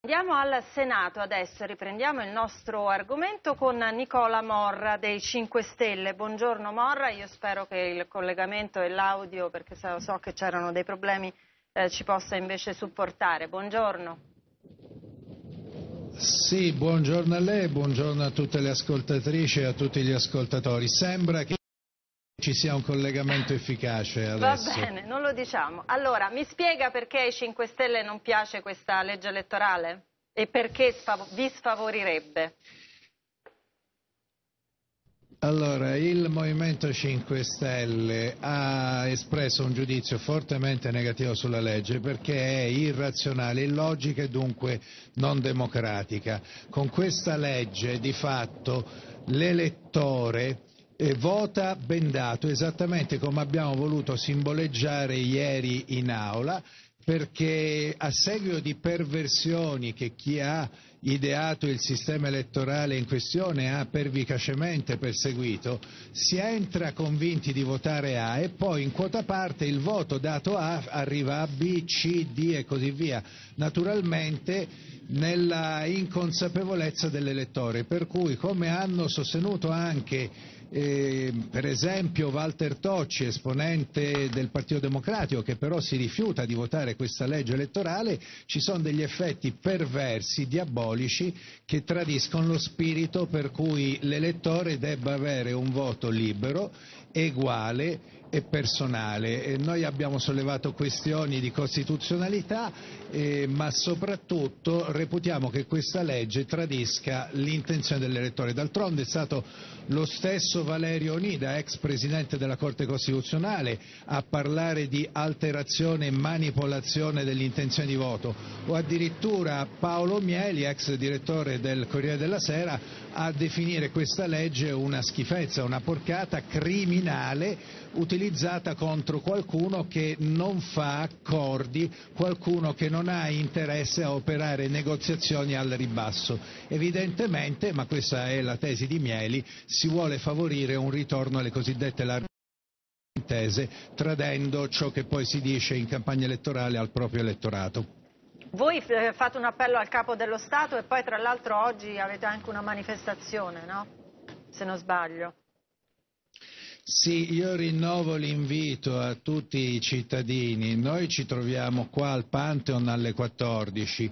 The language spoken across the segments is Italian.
Andiamo al Senato adesso, riprendiamo il nostro argomento con Nicola Morra dei 5 Stelle. Buongiorno Morra, io spero che il collegamento e l'audio, perché so che c'erano dei problemi, eh, ci possa invece supportare. Buongiorno. Sì, buongiorno a lei, buongiorno a tutte le ascoltatrici e a tutti gli ascoltatori. Ci sia un collegamento efficace adesso. Va bene, non lo diciamo. Allora, mi spiega perché ai 5 Stelle non piace questa legge elettorale? E perché vi sfavorirebbe? Allora, il Movimento 5 Stelle ha espresso un giudizio fortemente negativo sulla legge perché è irrazionale, illogica e dunque non democratica. Con questa legge di fatto l'elettore vota bendato, esattamente come abbiamo voluto simboleggiare ieri in aula, perché a seguito di perversioni che chi ha ideato il sistema elettorale in questione ha pervicacemente perseguito, si entra convinti di votare A e poi in quota parte il voto dato A arriva a B, C, D e così via. Naturalmente nella inconsapevolezza dell'elettore, per cui come hanno sostenuto anche eh, per esempio Walter Tocci, esponente del Partito Democratico, che però si rifiuta di votare questa legge elettorale, ci sono degli effetti perversi, diabolici, che tradiscono lo spirito per cui l'elettore debba avere un voto libero, eguale e personale. E noi abbiamo sollevato questioni di costituzionalità, eh, ma soprattutto reputiamo che questa legge tradisca l'intenzione dell'elettore. D'altronde è stato lo stesso Valerio Onida, ex presidente della Corte Costituzionale, a parlare di alterazione e manipolazione dell'intenzione di voto, o addirittura Paolo Mieli, ex direttore del Corriere della Sera, a definire questa legge una schifezza, una porcata criminale utilizzata contro qualcuno che non fa accordi, qualcuno che non ha interesse a operare negoziazioni al ribasso. Evidentemente, ma questa è la tesi di Mieli, si vuole favorire un ritorno alle cosiddette larghe intese, tradendo ciò che poi si dice in campagna elettorale al proprio elettorato. Voi eh, fate un appello al capo dello Stato e poi tra l'altro oggi avete anche una manifestazione, no? Se non sbaglio. Sì, io rinnovo l'invito a tutti i cittadini. Noi ci troviamo qua al Pantheon alle 14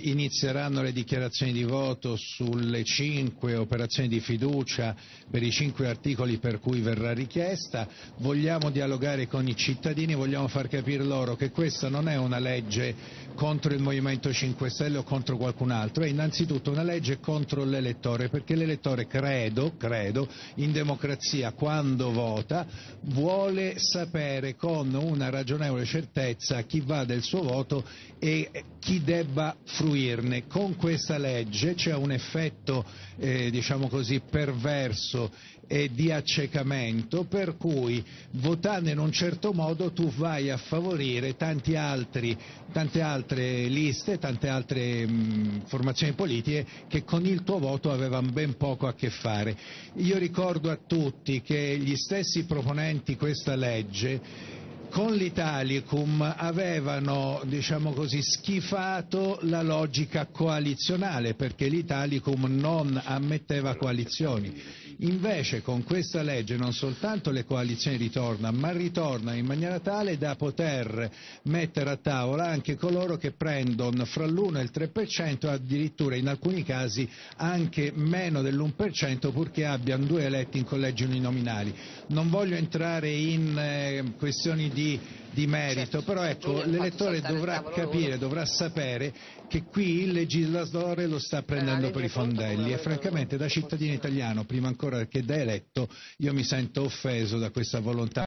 inizieranno le dichiarazioni di voto sulle cinque operazioni di fiducia per i cinque articoli per cui verrà richiesta. Vogliamo dialogare con i cittadini, vogliamo far capire loro che questa non è una legge contro il Movimento 5 Stelle o contro qualcun altro, è innanzitutto una legge contro l'elettore, perché l'elettore credo, credo, in democrazia quando vota vuole sapere con una ragionevole certezza chi va del suo voto e chi debba fruirne. Con questa legge c'è un effetto eh, diciamo così, perverso e di accecamento per cui votando in un certo modo tu vai a favorire altri, tante altre liste, tante altre mh, formazioni politiche che con il tuo voto avevano ben poco a che fare. Io ricordo a tutti che gli stessi proponenti questa legge con l'Italicum avevano diciamo così, schifato la logica coalizionale perché l'Italicum non ammetteva coalizioni. Invece con questa legge non soltanto le coalizioni ritornano, ma ritornano in maniera tale da poter mettere a tavola anche coloro che prendono fra l'1 e il 3%, addirittura in alcuni casi anche meno dell'1% purché abbiano due eletti in collegi uninominali. Non voglio entrare in eh, questioni di, di merito, certo, però ecco, l'elettore dovrà capire, dovrà sapere che qui il legislatore lo sta prendendo per i fondelli. E francamente da cittadino italiano, prima ancora che da eletto, io mi sento offeso da questa volontà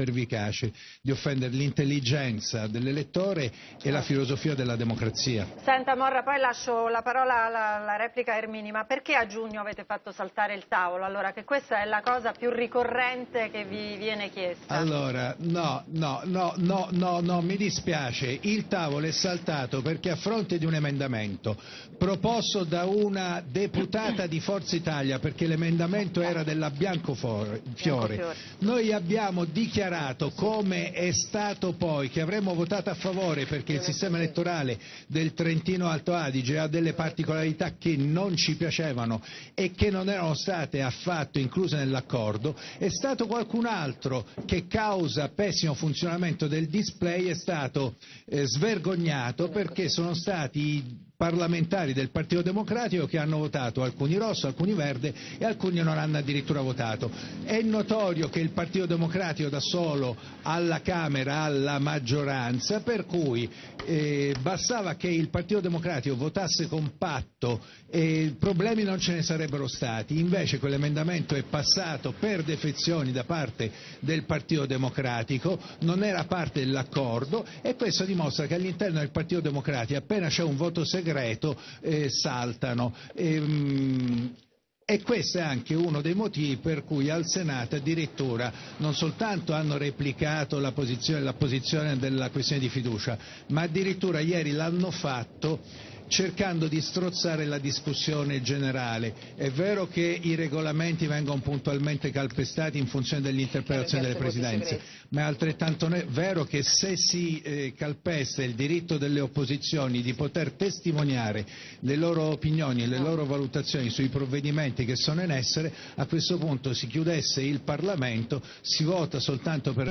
pervicace di offendere l'intelligenza dell'elettore e la filosofia della democrazia. Senta Morra, poi lascio la parola alla, alla, replica Ermini, ma perché a giugno avete fatto saltare il tavolo? Allora, che questa è la cosa più ricorrente che vi viene chiesta. Allora, no, no, no, no, no, no, mi dispiace, il tavolo è saltato perché a fronte di un emendamento proposto da una deputata di Forza Italia, perché l'emendamento era della Biancofiore, noi abbiamo dichiarato dichiarato come è stato poi che avremmo votato a favore perché il sistema elettorale del Trentino Alto Adige ha delle particolarità che non ci piacevano e che non erano state affatto incluse nell'accordo, è stato qualcun altro che causa pessimo funzionamento del display è stato eh, svergognato perché sono stati parlamentari del Partito Democratico che hanno votato alcuni rosso, alcuni verde e alcuni non hanno addirittura votato. È notorio che il Partito Democratico da solo alla Camera ha la maggioranza, per cui eh, bastava che il Partito Democratico votasse compatto e problemi non ce ne sarebbero stati. Invece quell'emendamento è passato per defezioni da parte del Partito Democratico, non era parte dell'accordo e questo dimostra che all'interno del Partito Democratico appena c'è un voto segreto segreto eh, saltano. E, mh, e questo è anche uno dei motivi per cui al Senato addirittura non soltanto hanno replicato la posizione, la posizione della questione di fiducia, ma addirittura ieri l'hanno fatto cercando di strozzare la discussione generale. È vero che i regolamenti vengono puntualmente calpestati in funzione dell'interpretazione delle presidenze, ma è altrettanto vero che se si eh, calpesta il diritto delle opposizioni di poter testimoniare le loro opinioni e le loro valutazioni sui provvedimenti che sono in essere, a questo punto si chiudesse il Parlamento, si vota soltanto per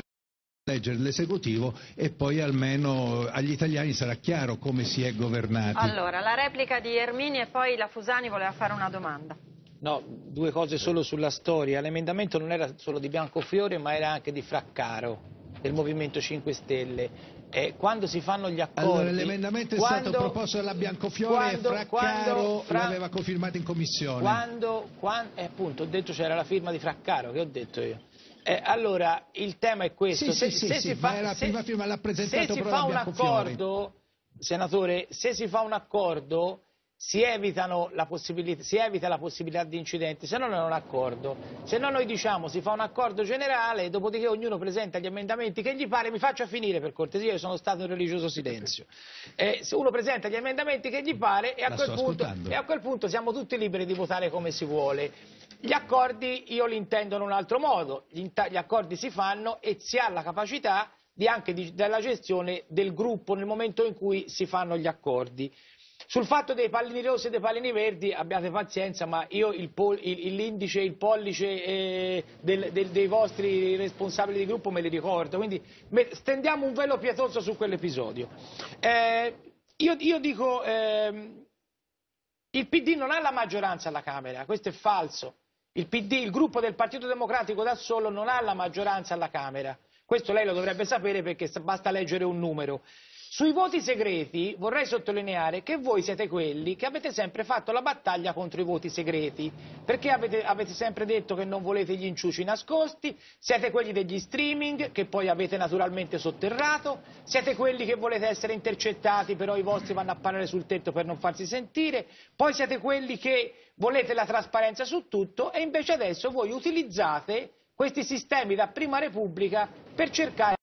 leggere l'esecutivo e poi almeno agli italiani sarà chiaro come si è governati. Allora, la replica di Ermini e poi la Fusani voleva fare una domanda. No, due cose solo sulla storia. L'emendamento non era solo di Biancofiore ma era anche di Fraccaro del Movimento 5 Stelle. Eh, quando si fanno gli accordi... Allora, l'emendamento è quando, stato proposto dalla Biancofiore quando, e Fraccaro fra... l'aveva confermato in commissione. Quando, quando, eh, appunto, ho detto c'era la firma di Fraccaro, che ho detto io? Eh, allora, il tema è questo. Sì, se, sì, se sì, si fa, la prima firma l'ha presentato se si fa un accordo, senatore, se si fa un accordo si, si, evita la possibilità di incidenti, se no non è un accordo. Se no noi diciamo si fa un accordo generale, dopodiché ognuno presenta gli emendamenti che gli pare, mi faccia finire per cortesia, io sono stato in religioso silenzio. Eh, uno presenta gli emendamenti che gli pare e a, punto, e a quel punto siamo tutti liberi di votare come si vuole. Gli accordi io li intendo in un altro modo, gli, gli accordi si fanno e si ha la capacità di, anche di, della gestione del gruppo nel momento in cui si fanno gli accordi. Sul fatto dei pallini rossi e dei pallini verdi abbiate pazienza, ma io l'indice, il, il, pollice eh, del, del, dei vostri responsabili di gruppo me li ricordo, quindi me, stendiamo un velo pietoso su quell'episodio. Eh, io, io, dico, eh, il PD non ha la maggioranza alla Camera, questo è falso. Il PD, il gruppo del Partito Democratico da solo non ha la maggioranza alla Camera. Questo lei lo dovrebbe sapere perché basta leggere un numero. Sui voti segreti vorrei sottolineare che voi siete quelli che avete sempre fatto la battaglia contro i voti segreti, perché avete, avete, sempre detto che non volete gli inciuci nascosti, siete quelli degli streaming che poi avete naturalmente sotterrato, siete quelli che volete essere intercettati però i vostri vanno a parlare sul tetto per non farsi sentire, poi siete quelli che volete la trasparenza su tutto e invece adesso voi utilizzate questi sistemi da prima repubblica per cercare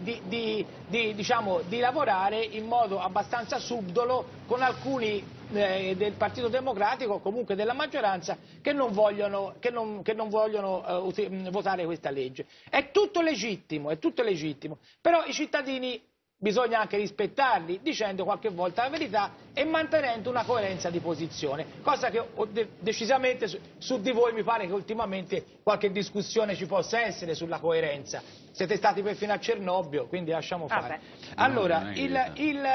di, di, di, diciamo, di, lavorare in modo abbastanza subdolo con alcuni eh, del Partito Democratico o comunque della maggioranza che non vogliono, che non, che non vogliono eh, votare questa legge. È tutto legittimo, è tutto legittimo, però i cittadini bisogna anche rispettarli dicendo qualche volta la verità e mantenendo una coerenza di posizione, cosa che decisamente su, di voi mi pare che ultimamente qualche discussione ci possa essere sulla coerenza. Siete stati perfino a Cernobbio, quindi lasciamo fare. Allora, il, il,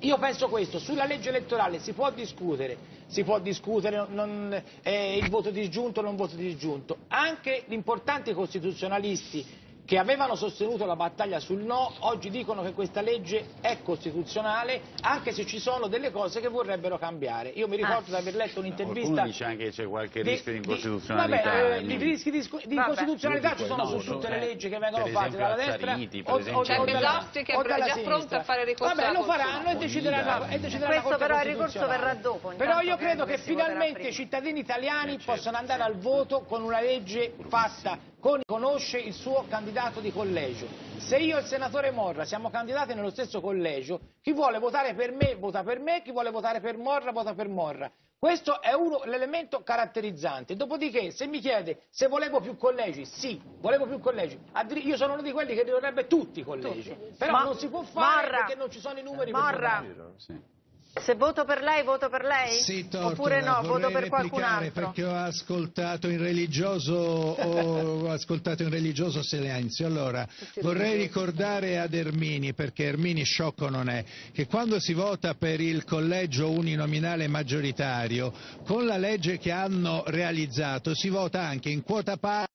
io penso questo, sulla legge elettorale si può discutere, si può discutere non, eh, il voto disgiunto o non voto disgiunto, anche gli importanti costituzionalisti che avevano sostenuto la battaglia sul no, oggi dicono che questa legge è costituzionale, anche se ci sono delle cose che vorrebbero cambiare. Io mi ricordo ah. di aver letto un'intervista... Qualcuno dice anche che c'è qualche rischio di incostituzionalità. Vabbè, eh, i rischi di, di incostituzionalità ci sono su tutte le leggi che vengono fatte dalla destra Riti, o, o, c'è Bezotti che è già pronto a fare ricorso Vabbè, lo faranno e decideranno, e decideranno Questo però il ricorso verrà dopo. Però io credo che finalmente i cittadini italiani possano andare al voto con una legge fatta conosce il suo candidato di collegio. Se io e il senatore Morra siamo candidati nello stesso collegio, chi vuole votare per me vota per me, chi vuole votare per Morra vota per Morra. Questo è l'elemento caratterizzante. Dopodiché, se mi chiede se volevo più collegi, sì, volevo più collegi. Io sono uno di quelli che vorrebbe tutti i collegi. Tutti. Però Ma, non si può fare Morra, perché non ci sono i numeri Morra, per. Se voto per lei, voto per lei? Sì, Tortora, Oppure no, voto per qualcun altro? perché ho ascoltato in religioso, ho ascoltato in religioso silenzio. Allora, vorrei ricordare ad Ermini, perché Ermini sciocco non è, che quando si vota per il collegio uninominale maggioritario, con la legge che hanno realizzato si vota anche in quota parte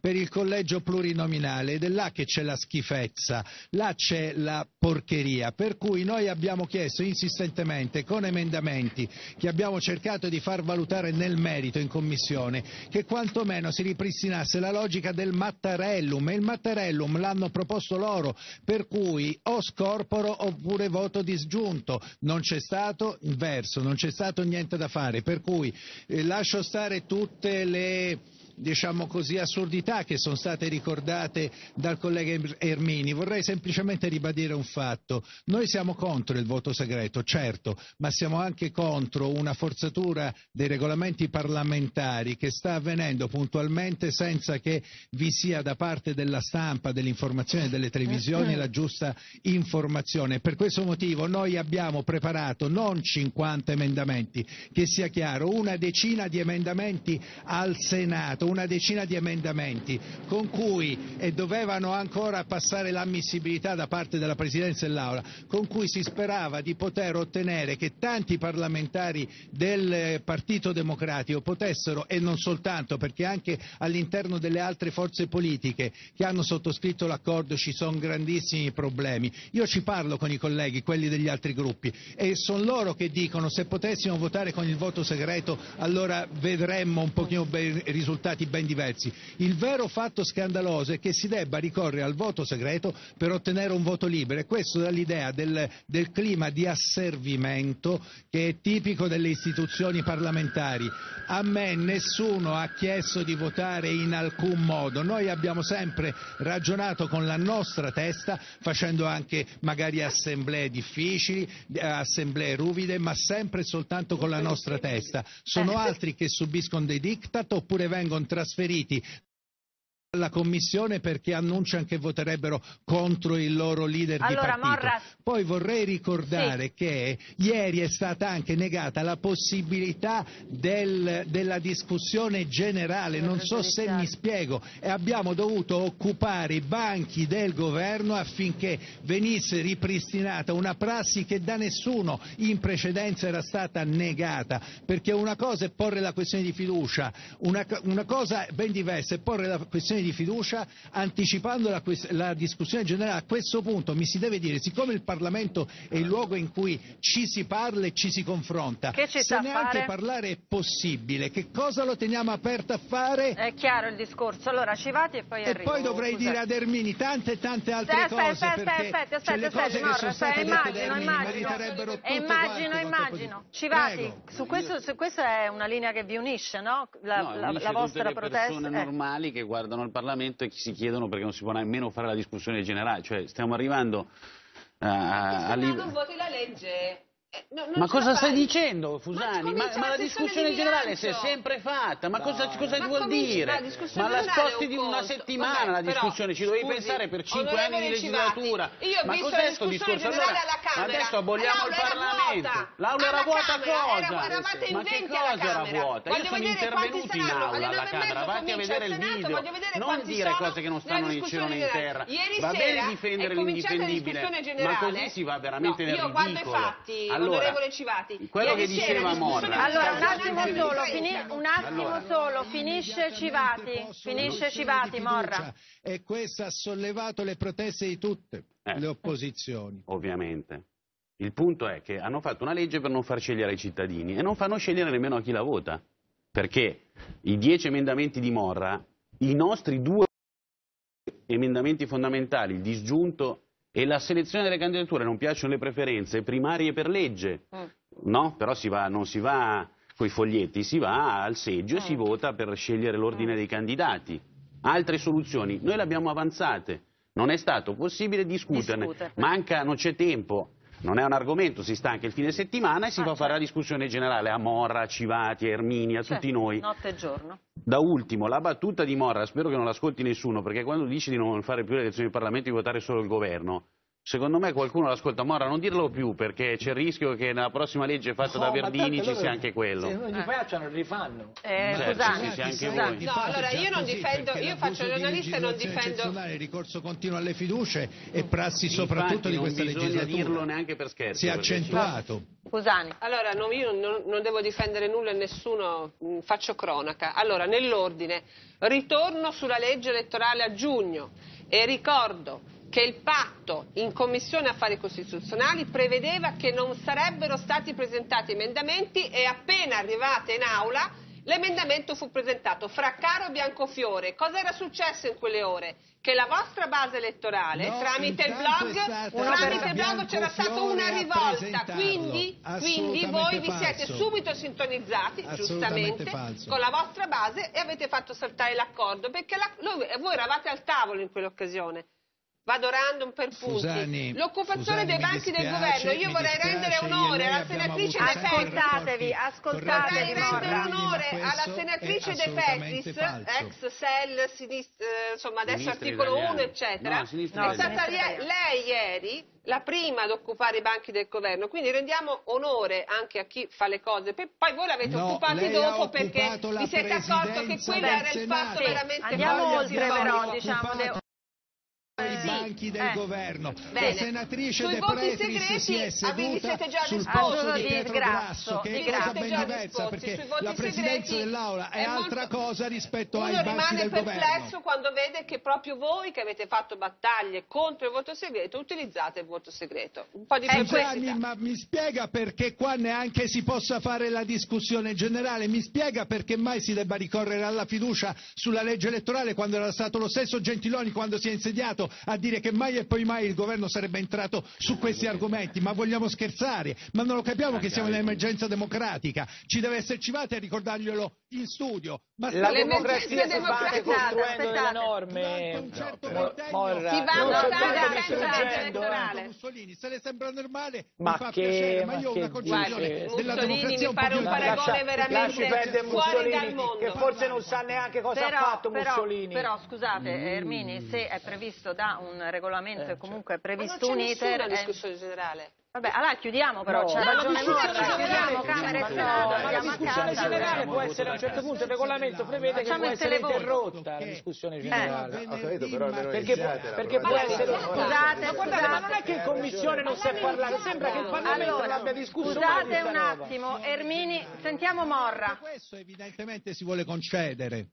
per il collegio plurinominale ed è là che c'è la schifezza, là c'è la porcheria, per cui noi abbiamo chiesto insistentemente con emendamenti che abbiamo cercato di far valutare nel merito in commissione che quantomeno si ripristinasse la logica del Mattarellum e il Mattarellum l'hanno proposto loro, per cui o scorporo oppure voto disgiunto, non c'è stato verso, non c'è stato niente da fare, per cui eh, lascio stare tutte le diciamo così, assurdità che sono state ricordate dal collega Ermini. Vorrei semplicemente ribadire un fatto. Noi siamo contro il voto segreto, certo, ma siamo anche contro una forzatura dei regolamenti parlamentari che sta avvenendo puntualmente senza che vi sia da parte della stampa, dell'informazione delle televisioni la giusta informazione. Per questo motivo noi abbiamo preparato non 50 emendamenti, che sia chiaro, una decina di emendamenti al Senato una decina di emendamenti con cui, e dovevano ancora passare l'ammissibilità da parte della Presidenza dell'Aula, con cui si sperava di poter ottenere che tanti parlamentari del Partito Democratico potessero, e non soltanto, perché anche all'interno delle altre forze politiche che hanno sottoscritto l'accordo ci sono grandissimi problemi. Io ci parlo con i colleghi, quelli degli altri gruppi, e sono loro che dicono se potessimo votare con il voto segreto allora vedremmo un pochino i risultati risultati ben diversi. Il vero fatto scandaloso è che si debba ricorrere al voto segreto per ottenere un voto libero e questo dà l'idea del, del clima di asservimento che è tipico delle istituzioni parlamentari. A me nessuno ha chiesto di votare in alcun modo, noi abbiamo sempre ragionato con la nostra testa facendo anche magari assemblee difficili, assemblee ruvide, ma sempre e soltanto con la nostra testa. Sono eh. altri che subiscono dei diktat oppure vengono trasferiti alla Commissione perché annunciano che voterebbe contro il loro leader allora, di partito. Morra... Poi vorrei ricordare sì. che ieri è stata anche negata la possibilità del, della discussione generale, non so se mi spiego, e abbiamo dovuto occupare i banchi del governo affinché venisse ripristinata una prassi che da nessuno in precedenza era stata negata, perché una cosa è porre la questione di fiducia, una, una cosa ben diversa è porre la questione di fiducia anticipando la, la, discussione generale. A questo punto mi si deve dire, siccome il Parlamento è il luogo in cui ci si parla e ci si confronta, se neanche fare? parlare è possibile, che cosa lo teniamo aperto a fare? È chiaro il discorso. Allora, Civati e poi e arrivo. E poi dovrei Scusa. dire ad Ermini tante e tante altre aspetta, cose, aspetta, perché aspetta, aspetta, le cose aspetta, che sono state immagino, dette Ermini immagino, meriterebbero tutte immagino, immagino. Civati, su questo, su questa è una linea che vi unisce, no? La, no, la, la vostra protesta. eh. normali che guardano il Parlamento e che si chiedono perché non si può nemmeno fare la discussione generale, cioè stiamo arrivando a... a, a voti la legge. eh, no, ma cosa stai dicendo, Fusani? Ma, ma la discussione generale si è sempre fatta, ma no. cosa, cosa ma vuol dire? Ma la sposti di una settimana Vabbè, la discussione, ci dovevi pensare per cinque anni di legislatura. Io ma cos'è questo discorso? Allora, adesso aboliamo il Parlamento. L'aula era vuota cosa? Ma che cosa era vuota? Io sono intervenuto in aula alla Camera, vatti a vedere il video. Non dire cose che non stanno in cielo né in terra. Va bene difendere l'indifendibile, ma così si va veramente nel ridicolo allora, Civati. Quello che diceva Morra. Allora, un attimo solo, fini, un attimo allora, solo, finisce Civati, finisce Civati, Morra. E questo ha sollevato le proteste di tutte eh, le opposizioni. Ovviamente. Il punto è che hanno fatto una legge per non far scegliere ai cittadini e non fanno scegliere nemmeno a chi la vota. Perché i dieci emendamenti di Morra, i nostri due emendamenti fondamentali, il disgiunto e la selezione delle candidature non piacciono le preferenze primarie per legge, mm. no? Però si va, non si va con i foglietti, si va al seggio e si mm. vota per scegliere l'ordine mm. dei candidati. Altre soluzioni, noi le abbiamo avanzate, non è stato possibile discuterne, Discute. manca, non c'è tempo non è un argomento, si sta anche il fine settimana e si ah, fa fare la certo. discussione generale a Morra, a Civati, a Ermini, a tutti noi. Notte e giorno. Da ultimo, la battuta di Morra, spero che non l'ascolti nessuno, perché quando dici di non fare più le elezioni del Parlamento e di votare solo il governo, Secondo me qualcuno l'ascolta, Mora, non dirlo più perché c'è il rischio che nella prossima legge fatta no, da Verdini ci sia anche quello. Se non gli facciano, li rifanno. Eh, certo, scusate, sì, anche scusate. No, allora io non difendo, io faccio giornalista e non difendo... Il ricorso continuo alle fiducie e prassi soprattutto di questa legislatura. Non bisogna dirlo neanche per scherzo. Si è accentuato. Scusani. Allora, non, io non, non, devo difendere nulla e nessuno, mh, mm, faccio cronaca. Allora, nell'ordine, ritorno sulla legge elettorale a giugno e ricordo che il patto in Commissione Affari Costituzionali prevedeva che non sarebbero stati presentati emendamenti e appena arrivate in aula l'emendamento fu presentato fra Caro Biancofiore. Cosa era successo in quelle ore? Che la vostra base elettorale, no, tramite il blog, blog c'era stata una rivolta, quindi, quindi voi vi siete subito sintonizzati, giustamente, falso. con la vostra base e avete fatto saltare l'accordo, perché la, voi eravate al tavolo in quell'occasione. Vado random per punti. L'occupazione dei banchi del governo, io vorrei rendere onore alla senatrice De Petris. Ascoltatevi, ascoltatevi. Vorrei rendere onore alla senatrice De Petris, ex SEL, sinistra, eh, insomma adesso articolo 1, eccetera. No, è stata lei ieri la prima ad occupare i banchi del governo, quindi rendiamo onore anche a chi fa le cose, poi voi l'avete no, occupati dopo perché vi siete accorti che quello era il fatto veramente Andiamo oltre però, diciamo, banchi del eh. governo. Bene. La senatrice Sui De Pretris si è seduta sul posto di Pietro Grasso, che è cosa ben diversa perché la presidenza dell'Aula è, altra cosa rispetto ai banchi del governo. Uno rimane perplesso quando vede che proprio voi che avete fatto battaglie contro il voto segreto utilizzate il voto segreto. Un po' di eh, ma mi spiega perché qua neanche si possa fare la discussione generale? Mi spiega perché mai si debba ricorrere alla fiducia sulla legge elettorale quando era stato lo stesso Gentiloni quando si è insediato a dire che mai e poi mai il governo sarebbe entrato su questi argomenti, ma vogliamo scherzare? Ma non lo capiamo che siamo in emergenza democratica, ci deve essere Civate a ricordarglielo in studio. Ma la democrazia si anche costruendo delle norme. Un certo no, Morra, si va a votare senza Mussolini, se le sembra normale, ma mi fa che, piacere, ma io ho una concezione della democrazia un po' più un paragone veramente fuori dal mondo. Che forse non sa neanche cosa ha fatto Mussolini. Però scusate, Ermini, se è previsto da un regolamento e comunque è previsto un iter... Ma non c'è discussione generale. Vabbè, allora chiudiamo però, no, c'è ragione Morra, chiudiamo Camera e Senato, casa. La discussione generale può essere a un certo punto, il regolamento prevede che può essere interrotta la discussione generale. Perché, perché può essere... Scusate, ma guardate, ma non è che in commissione non si è parlato, sembra che il Parlamento allora, l'abbia discusso Scusate un attimo, Ermini, sentiamo Morra. Questo evidentemente si vuole concedere.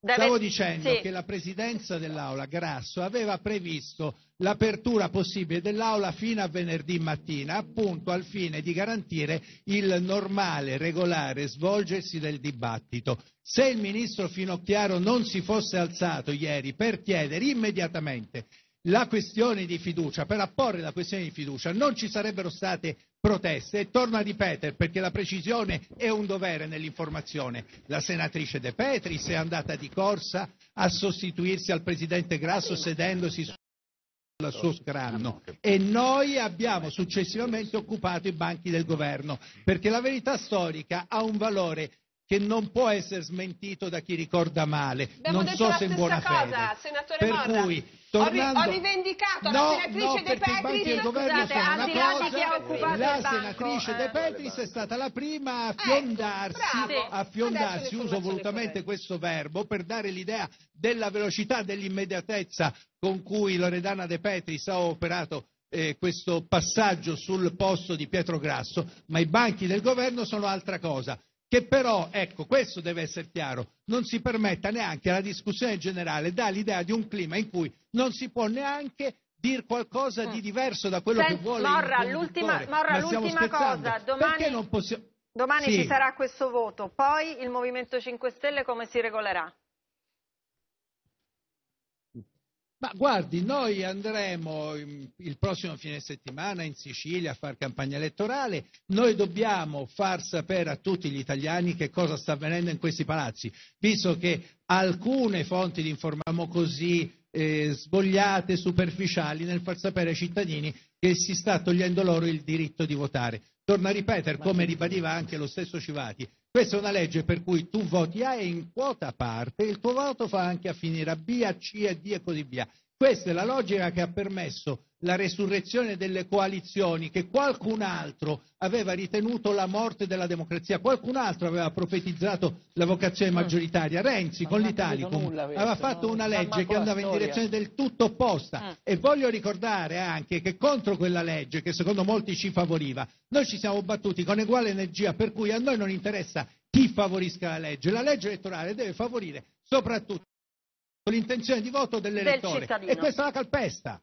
Stavo dicendo che la presidenza dell'Aula, Grasso, aveva previsto l'apertura possibile dell'Aula fino a venerdì mattina, appunto al fine di garantire il normale, regolare svolgersi del dibattito. Se il ministro Finocchiaro non si fosse alzato ieri per chiedere immediatamente la questione di fiducia, per apporre la questione di fiducia, non ci sarebbero state proteste e torno a ripetere perché la precisione è un dovere nell'informazione. La senatrice De Petris è andata di corsa a sostituirsi al presidente Grasso sedendosi sul suo scranno e noi abbiamo successivamente occupato i banchi del governo perché la verità storica ha un valore che non può essere smentito da chi ricorda male, Abbiamo non so se in buona cosa, fede. Senatore per Morra. cui Tornando... Ho, rivendicato no, la senatrice no, De Petris. il governo Scusate, sono una cosa, la senatrice De Petris è stata la prima a fiondarsi, ecco, a fiondarsi uso volutamente questo verbo, per dare l'idea della velocità, dell'immediatezza con cui Loredana De Petris ha operato eh, questo passaggio sul posto di Pietro Grasso, ma i banchi del governo sono altra cosa che però, ecco, questo deve essere chiaro, non si permetta neanche la discussione generale, dà l'idea di un clima in cui non si può neanche dire qualcosa di mm. diverso da quello Senti, che vuole Morra, l'ultima, Morra, l'ultima cosa, domani, domani sì. ci sarà questo voto, poi il Movimento 5 Stelle come si regolerà? Ma guardi, noi andremo il prossimo fine settimana in Sicilia a fare campagna elettorale, noi dobbiamo far sapere a tutti gli italiani che cosa sta avvenendo in questi palazzi, visto che alcune fonti di informazione così eh, svogliate, superficiali nel far sapere ai cittadini che si sta togliendo loro il diritto di votare. Torno a ripetere, come ribadiva anche lo stesso Civati, questa è una legge per cui tu voti A e in quota parte il tuo voto fa anche a finire a B, a C, a D e così via. Questa è la logica che ha permesso la resurrezione delle coalizioni che qualcun altro aveva ritenuto la morte della democrazia, qualcun altro aveva profetizzato la vocazione mm. maggioritaria. Renzi con l'Italicum aveva fatto una legge che andava in direzione del tutto opposta mm. e voglio ricordare anche che contro quella legge che secondo molti ci favoriva, noi ci siamo battuti con uguale energia per cui a noi non interessa chi favorisca la legge, la legge elettorale deve favorire soprattutto l'intenzione di voto dell'elettore del e questa la calpesta.